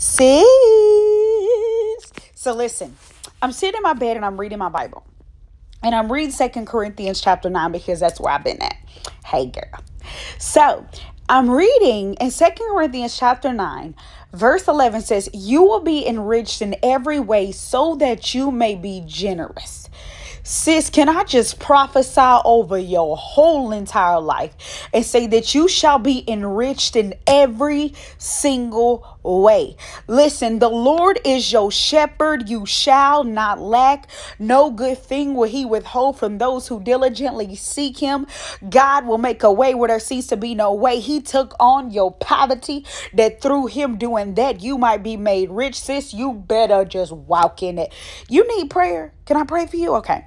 Sis. So listen, I'm sitting in my bed and I'm reading my Bible. And I'm reading Second Corinthians chapter 9 because that's where I've been at. Hey girl. So I'm reading in Second Corinthians chapter 9, verse 11 says, You will be enriched in every way so that you may be generous. Sis, can I just prophesy over your whole entire life and say that you shall be enriched in every single way? Listen, the Lord is your shepherd. You shall not lack. No good thing will he withhold from those who diligently seek him. God will make a way where there seems to be no way. He took on your poverty that through him doing that, you might be made rich. Sis, you better just walk in it. You need prayer. Can I pray for you? Okay.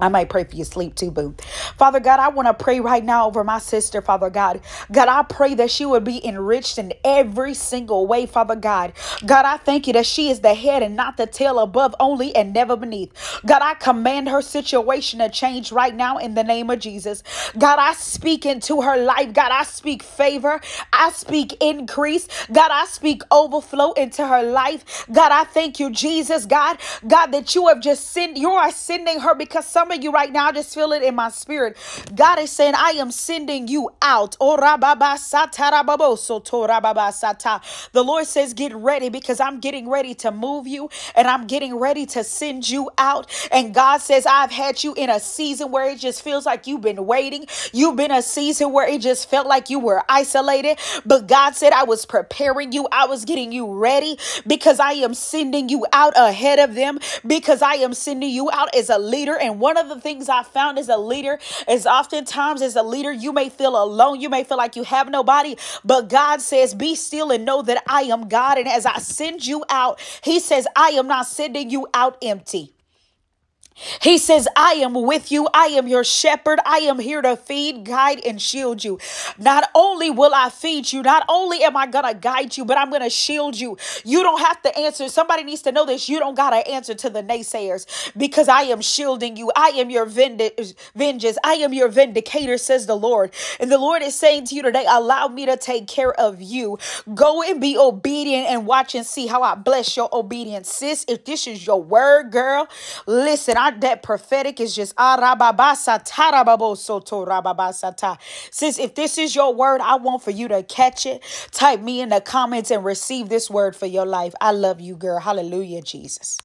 I might pray for your sleep too, boo. Father God, I want to pray right now over my sister, Father God. God, I pray that she would be enriched in every single way, Father God. God, I thank you that she is the head and not the tail, above only and never beneath. God, I command her situation to change right now in the name of Jesus. God, I speak into her life. God, I speak favor. I speak increase. God, I speak overflow into her life. God, I thank you, Jesus, God. God, that you have just sent, you are sending her because some you right now, I just feel it in my spirit. God is saying, I am sending you out. Oh, the Lord says, Get ready because I'm getting ready to move you and I'm getting ready to send you out. And God says, I've had you in a season where it just feels like you've been waiting. You've been a season where it just felt like you were isolated. But God said, I was preparing you, I was getting you ready because I am sending you out ahead of them because I am sending you out as a leader. And one of the things I found as a leader is oftentimes as a leader, you may feel alone. You may feel like you have nobody, but God says, Be still and know that I am God. And as I send you out, He says, I am not sending you out empty. He says, I am with you. I am your shepherd. I am here to feed, guide, and shield you. Not only will I feed you, not only am I going to guide you, but I'm going to shield you. You don't have to answer. Somebody needs to know this. You don't got to answer to the naysayers because I am shielding you. I am your vengeance. I am your vindicator, says the Lord. And the Lord is saying to you today, allow me to take care of you. Go and be obedient and watch and see how I bless your obedience. Sis, if this is your word, girl, listen, I that prophetic is just ah, since if this is your word, I want for you to catch it. Type me in the comments and receive this word for your life. I love you, girl. Hallelujah, Jesus.